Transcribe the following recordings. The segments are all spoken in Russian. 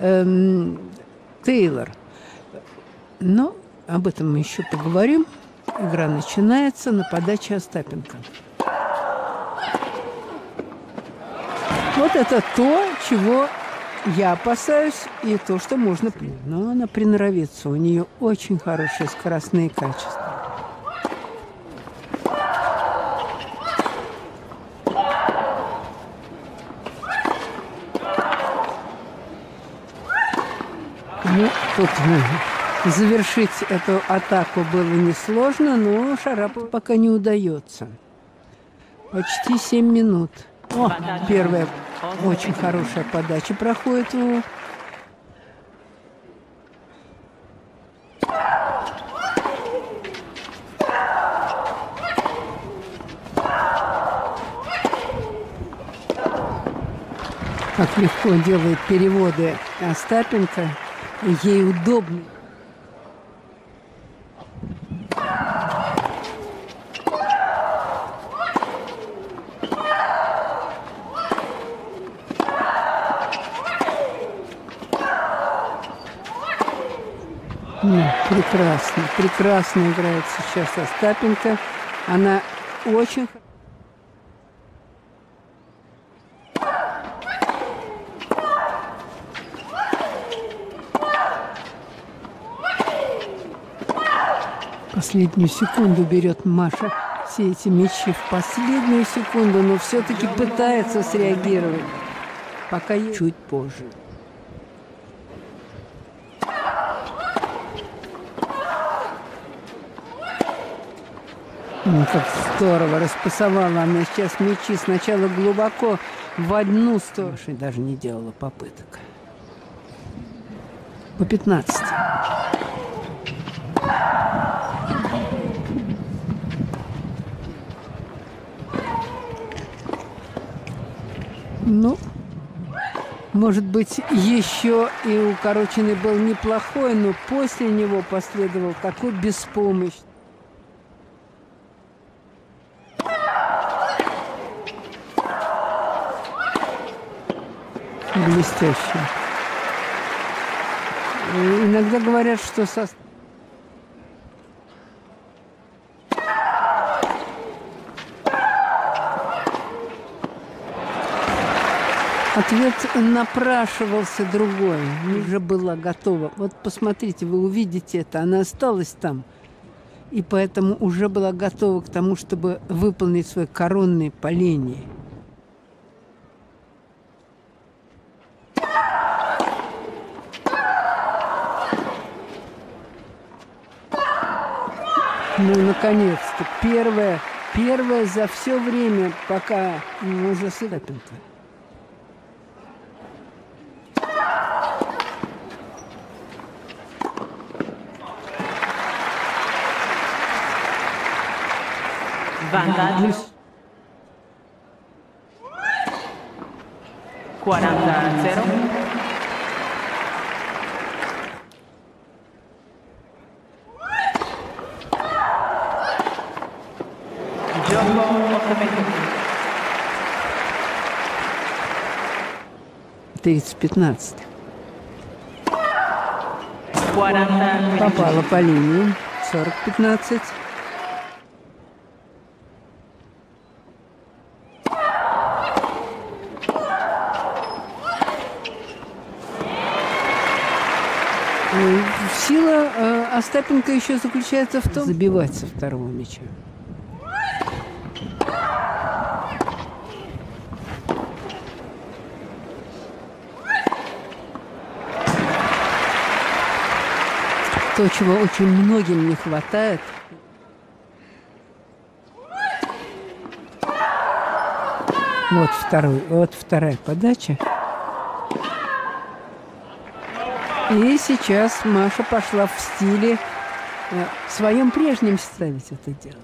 эм, Тейлор. Но об этом мы еще поговорим. Игра начинается на подаче Остапенко. Вот это то, чего я опасаюсь, и то, что можно... Но она приноровится. У нее очень хорошие скоростные качества. Ну, тут завершить эту атаку было несложно, но Шарапу пока не удается. Почти 7 минут. О, первая очень хорошая подача проходит у как легко делает переводы Остапенко. Ей удобно. прекрасно, прекрасно играет сейчас Остапенко. Она очень последнюю секунду берет Маша все эти мячи в последнюю секунду, но все-таки пытается среагировать. Пока чуть позже. Ну, как здорово распасовала она сейчас мячи. Сначала глубоко в одну сторону. Даже не делала попыток. По 15. Ну, может быть, еще и укороченный был неплохой, но после него последовал такой беспомощный. Блестяще. Иногда говорят, что со Ответ напрашивался другой. Уже была готова. Вот посмотрите, вы увидите это. Она осталась там. И поэтому уже была готова к тому, чтобы выполнить свой коронный полений. Ну, наконец-то. Первое, первое за все время, пока ну, уже Сыропенко. Vantaggio. 40 0. Gioco 8 minuti. 30-15. 40 Попала по линии. 40-15. Сила э, Остапенко еще заключается в том, забивать со второго мяча. То, чего очень многим не хватает. Вот второй, вот вторая подача. И сейчас Маша пошла в стиле, э, в своем прежнем ставить это делать.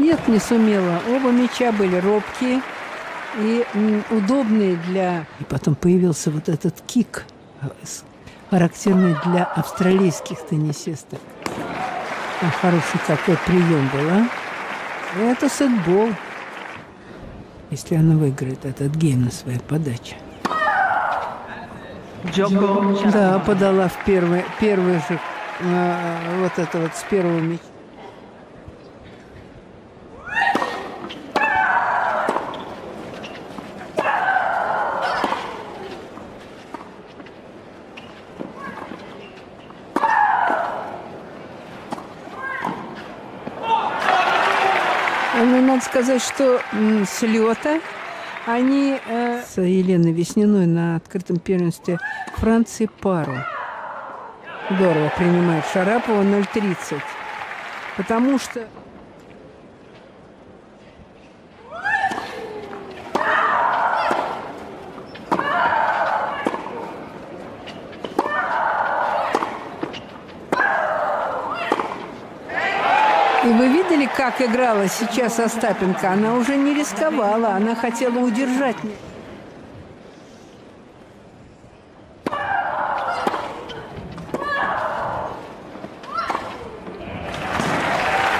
Нет, не сумела. Оба мяча были робкие и удобные для... И потом появился вот этот кик, э, характерный для австралийских теннисистов. А хороший какой прием был, а? Это сетбол. Если она выиграет этот гейм на своей подаче. Gioco Да, подала в первый, первый же, э, вот это вот с первого мяча. Ну, надо сказать, что с лета они э, с Еленой Весниной на открытом первенстве Франции пару. Здорово принимает Шарапова 0,30. Потому что И вы видели, как играла сейчас Остапенко? Она уже не рисковала, она хотела удержать меня.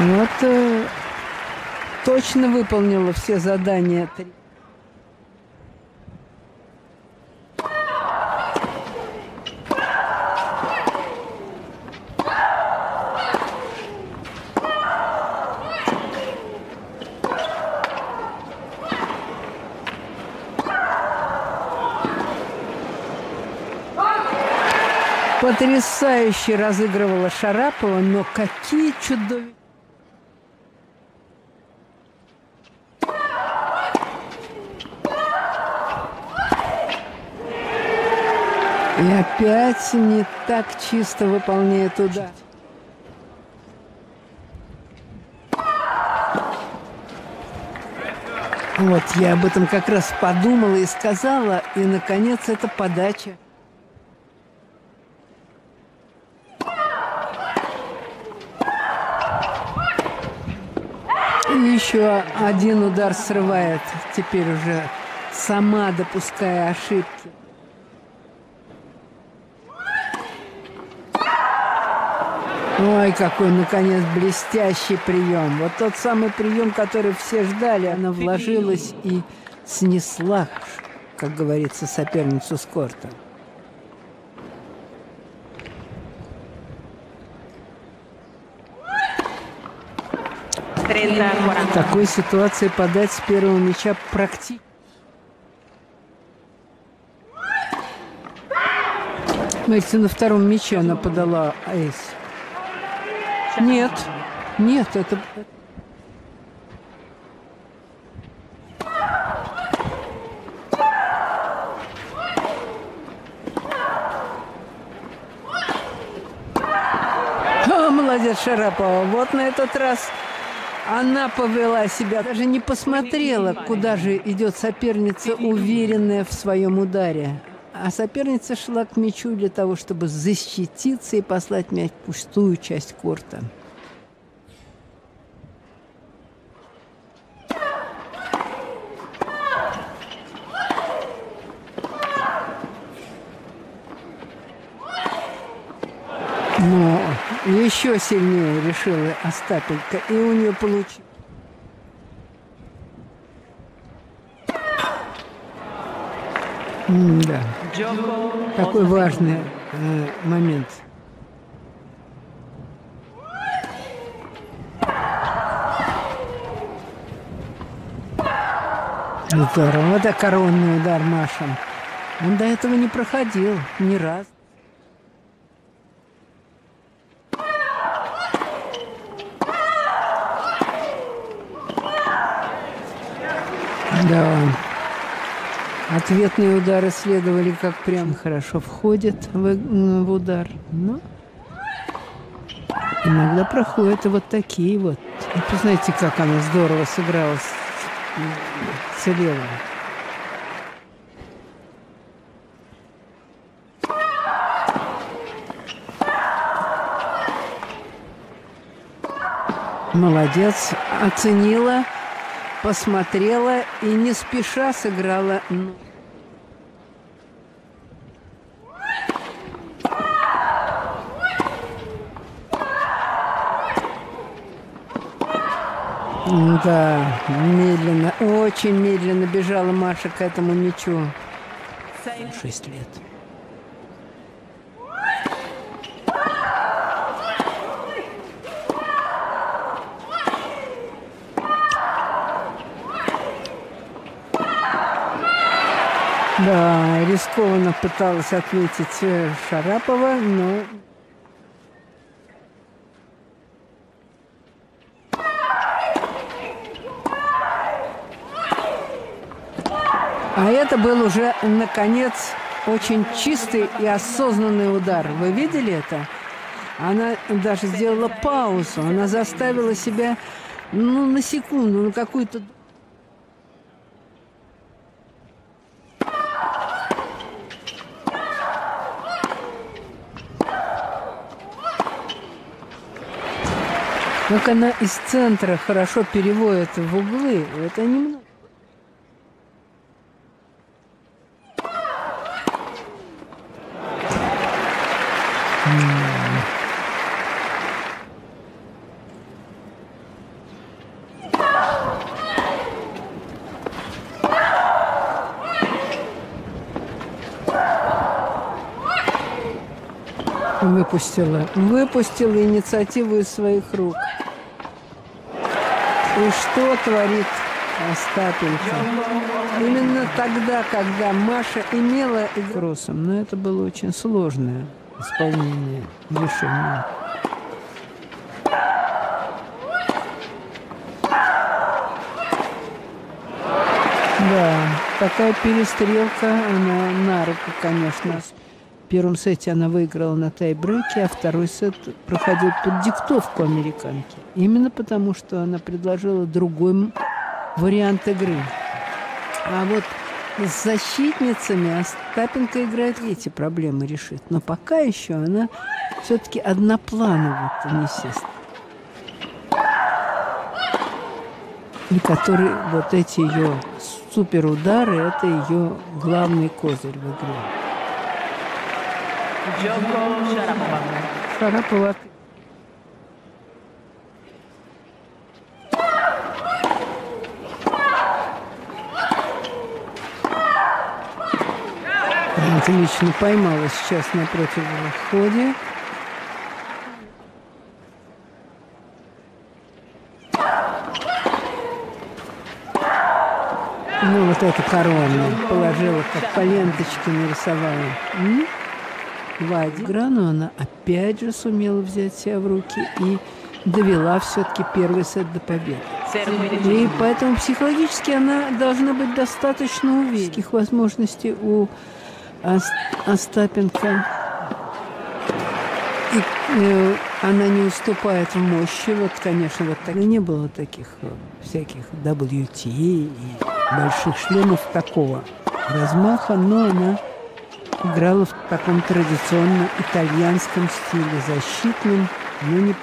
Вот э, точно выполнила все задания. Потрясающе разыгрывала Шарапова, но какие чудовища. И опять не так чисто выполняет удар. Вот, я об этом как раз подумала и сказала, и, наконец, это подача. И еще один удар срывает, теперь уже сама допуская ошибки. Ой, какой, наконец, блестящий прием. Вот тот самый прием, который все ждали. Она вложилась и снесла, как говорится, соперницу с корта. В такой ситуации подать с первого мяча практически. Смотрите, на втором мяче она подала эйс. Нет, нет, это... О, молодец Шарапова. Вот на этот раз она повела себя, даже не посмотрела, куда же идет соперница, уверенная в своем ударе. А соперница шла к мячу для того, чтобы защититься и послать мяч в пустую часть корта. Но еще сильнее решила Остапенко, и у нее получилось. Да. Какой важный э, момент. Здорово, это коронный удар Машин. Он до этого не проходил ни раз. Да. Ответные удары следовали как прям хорошо входят в, в удар. Но иногда проходят вот такие вот. И посмотрите, как она здорово сыграла с, с левой. Молодец, оценила посмотрела и не спеша сыграла. Ну. Да, медленно, очень медленно бежала Маша к этому мячу. Шесть лет. Да, рискованно пыталась ответить э, Шарапова, но А это был уже, наконец, очень чистый и осознанный удар. Вы видели это? Она даже сделала паузу. Она заставила себя, ну, на секунду, на какую-то... Как она из центра хорошо переводит в углы, это немного... Выпустила. Выпустила инициативу из своих рук. И что творит Остапенко? Именно тогда, когда Маша имела игрусом, но это было очень сложное исполнение решения. Да, такая перестрелка, она на руку, конечно. В первом сете она выиграла на тайбрейке, а второй сет проходил под диктовку американки. Именно потому, что она предложила другой вариант игры. А вот с защитницами Остапенко играет эти проблемы решит. Но пока еще она все-таки одноплановый теннисист. И который вот эти ее суперудары, это ее главный козырь в игре. Gioco Sharapova. Шарапова Отлично поймала сейчас напротив в ходе. Ну, вот эту корону положила, как по ленточке нарисовала. М? Вади Грану она опять же сумела взять себя в руки и довела все-таки первый сет до победы. И поэтому психологически она должна быть достаточно уверена. Каких возможностей у Ос- Остапенко. И э, она не уступает в мощи. Вот, конечно, вот так не было таких э, всяких WT и больших шлемов такого размаха, но она играла в таком традиционном итальянском стиле, защитном, но не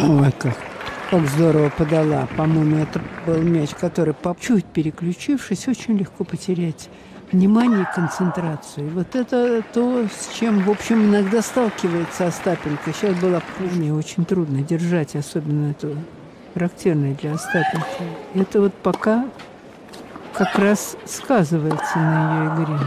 Ой, как, как здорово подала. По-моему, это был мяч, который чуть переключившись, очень легко потерять внимание и концентрацию. И вот это то, с чем, в общем, иногда сталкивается Остапенко. Сейчас было мне очень трудно держать, особенно эту характерное для Остапенко. Это вот пока как раз сказывается на ее игре.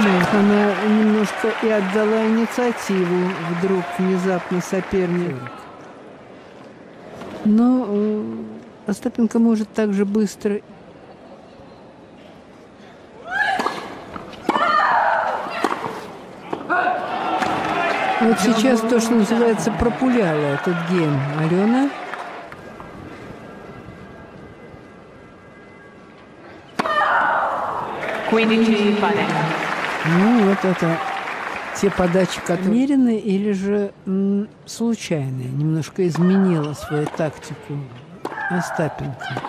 Ну, вот она немножко и отдала инициативу вдруг внезапно соперник. Но э, Остапенко может так же быстро Вот сейчас то, что называется, пропуляла этот гейм. Алена? Ну, вот это те подачи, как мерены или же м, случайные. Немножко изменила свою тактику Остапенко.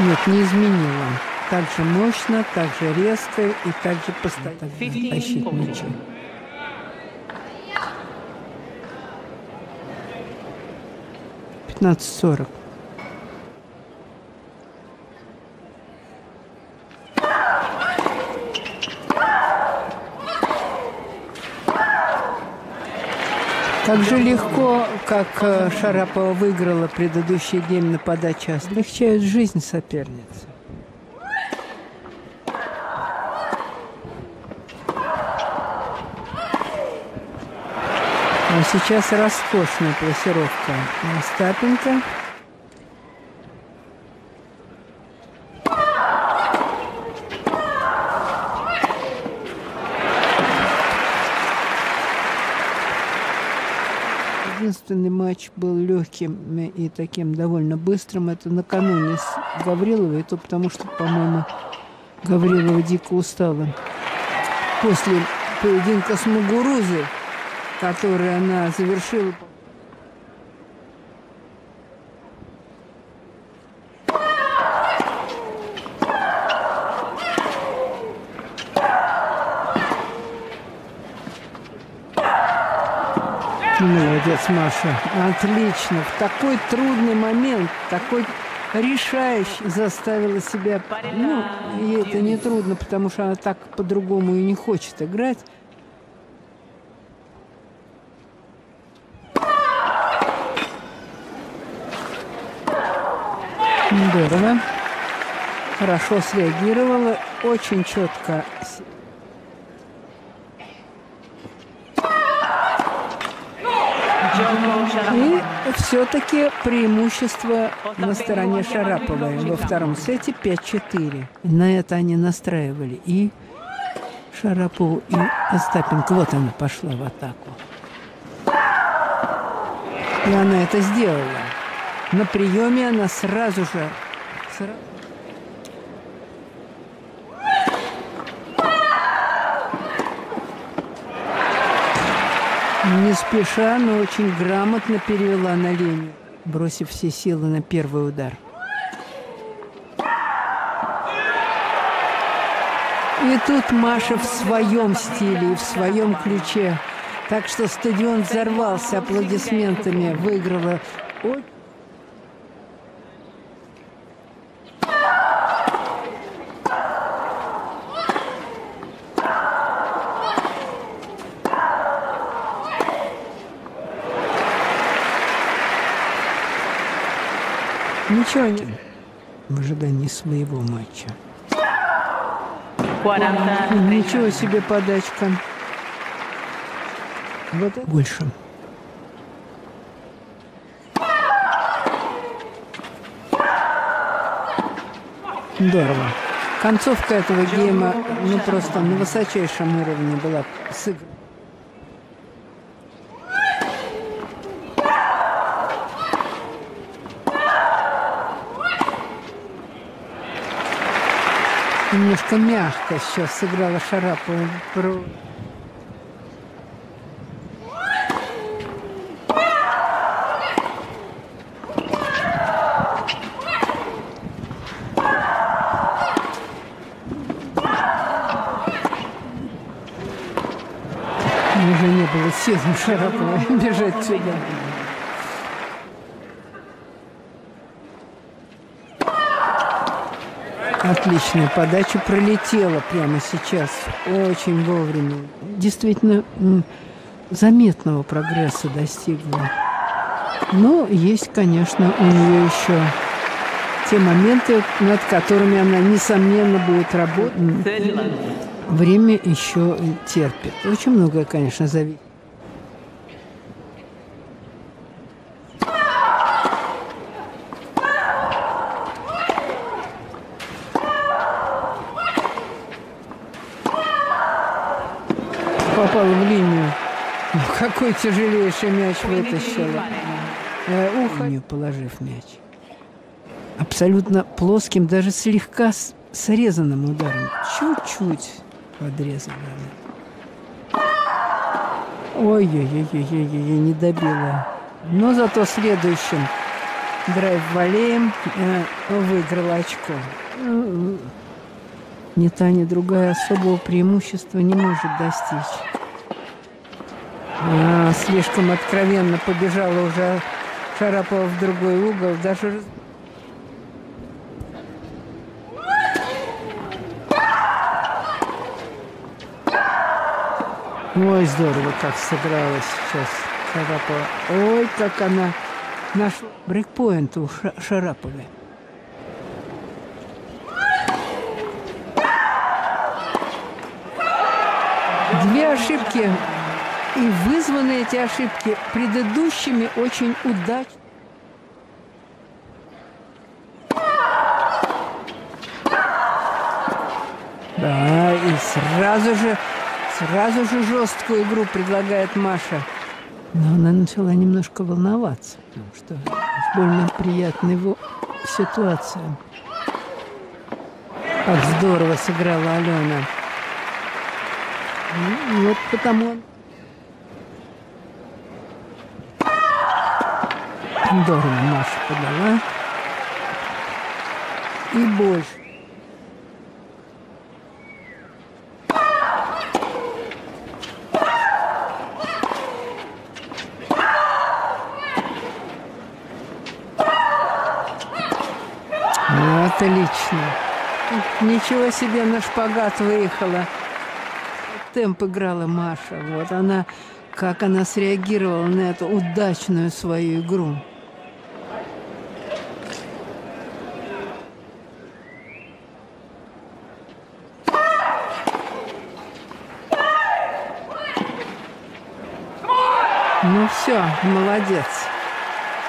Нет, не изменила. Так же мощно, так же резко и так же постоянно тащить мячи. Пятнадцать сорок. Как же легко, как э, Шарапова выиграла предыдущий гейм на подаче, облегчают жизнь соперницы. А сейчас роскошная пласировка Остапенко. Единственный матч был легким и таким довольно быстрым. Это накануне с Гавриловой. Это потому что, по-моему, Гаврилова дико устала. После поединка с Мугурузой который она завершила. Молодец, Маша. Отлично. В такой трудный момент, такой решающий заставила себя... Ну, и это не трудно, потому что она так по-другому и не хочет играть. Здорово. Хорошо среагировала, очень четко. И все-таки преимущество на стороне Шараповой. Во втором сете 5-4. На это они настраивали. И Шарапову, и Остапенко. Вот она пошла в атаку. И она это сделала. На приеме она сразу же... Не спеша, но очень грамотно перевела на линию, бросив все силы на первый удар. И тут Маша в своем стиле и в своем ключе. Так что стадион взорвался аплодисментами, выиграла Ничего не... В ожидании своего матча. Ничего себе подачка. Вот больше. Здорово. Концовка этого гейма, ну, просто на высочайшем уровне была сыграна. Немножко мягко сейчас сыграла Шарапова. Уже не было сил Шарапова бежать сюда. Отличная подача пролетела прямо сейчас. Очень вовремя. Действительно, заметного прогресса достигла. Но есть, конечно, у нее еще те моменты, над которыми она, несомненно, будет работать. Время еще терпит. Очень многое, конечно, зависит. попала в линию. Какой тяжелейший мяч вытащила. Э, ухо не положив мяч. Абсолютно плоским, даже слегка срезанным ударом. Чуть-чуть подрезала Ой-ой-ой-ой-ой-ой, не добила. Но зато следующим драйв волеем э, выиграла очко. Ни та, ни другая особого преимущества не может достичь. А, слишком откровенно побежала уже Шарапова в другой угол. Даже Ой, здорово, как сыграла сейчас. Шарапова. Ой, как она нашла брейкпоинт у Ша- Шараповой. Две ошибки. И вызваны эти ошибки предыдущими очень удачными. Да, и сразу же, сразу же жесткую игру предлагает Маша. Но она начала немножко волноваться, потому что уж больно приятная его ситуация. Как здорово сыграла Алена. Ну, вот потому... Здорово Маша подала. И больше. Ну, Отлично. Ничего себе на шпагат выехала. Темп играла Маша. Вот она, как она среагировала на эту удачную свою игру. Ну все, молодец.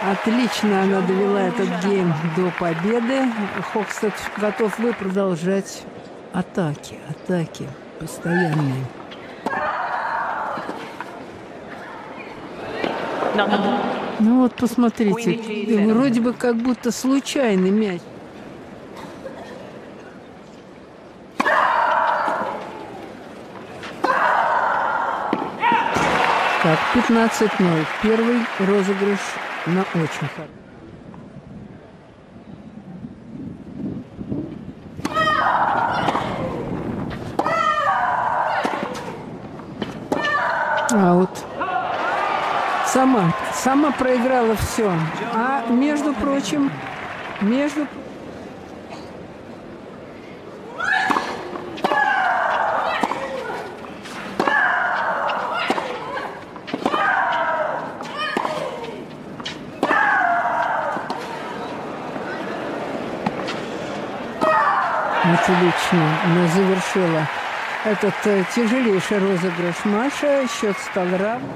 Отлично она довела этот гейм до победы. Хокстед готов вы продолжать атаки, атаки постоянные. Ну вот посмотрите, вроде бы как будто случайный мяч. Так, 15-0. Первый розыгрыш на очень хороший. Аут. Сама, сама проиграла все. А между прочим, между Отлично. Она завершила этот э, тяжелейший розыгрыш Маша. Счет стал равным.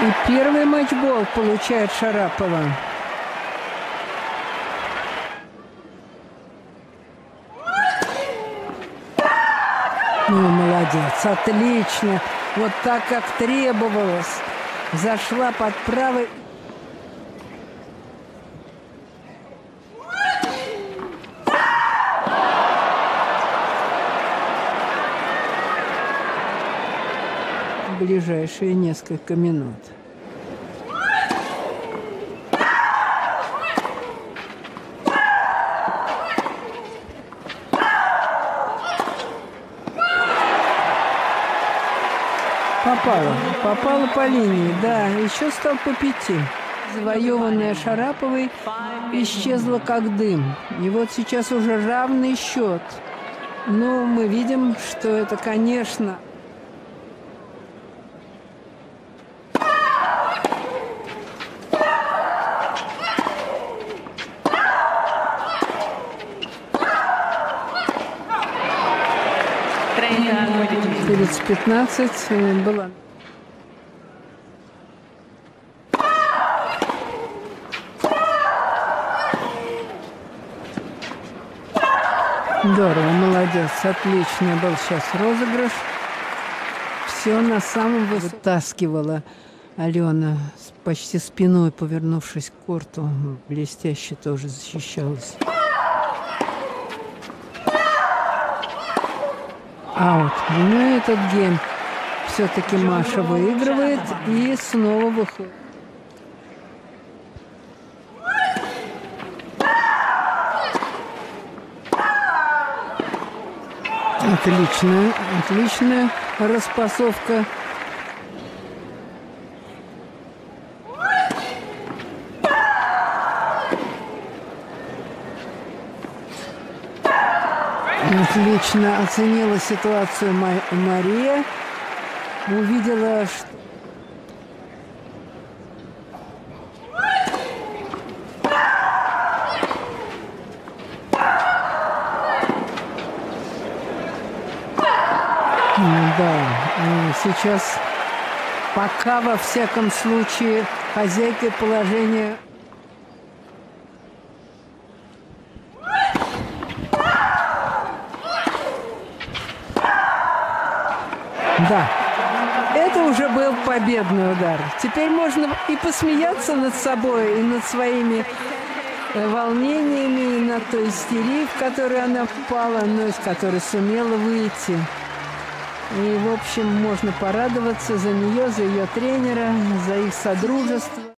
И первый матчбол получает Шарапова. Ну, молодец, отлично. Вот так, как требовалось. Зашла под правый... ближайшие несколько минут. Попала. Попала по линии, да. Еще стал по пяти. Завоеванная Шараповой исчезла как дым. И вот сейчас уже равный счет. Но мы видим, что это, конечно, 15 э, было. Здорово, молодец. Отлично был сейчас розыгрыш. Все на самом высоком. Вытаскивала Алена, почти спиной повернувшись к корту. Блестяще тоже защищалась. Аут. Ну, этот гейм все-таки Маша выигрывает и снова выходит. Отличная, отличная распасовка. Отлично оценила ситуацию Мария. Увидела, что Да, сейчас пока во всяком случае хозяйка положения Да, это уже был победный удар. Теперь можно и посмеяться над собой, и над своими э, волнениями, и над той истерией, в которую она впала, но из которой сумела выйти. И, в общем, можно порадоваться за нее, за ее тренера, за их содружество.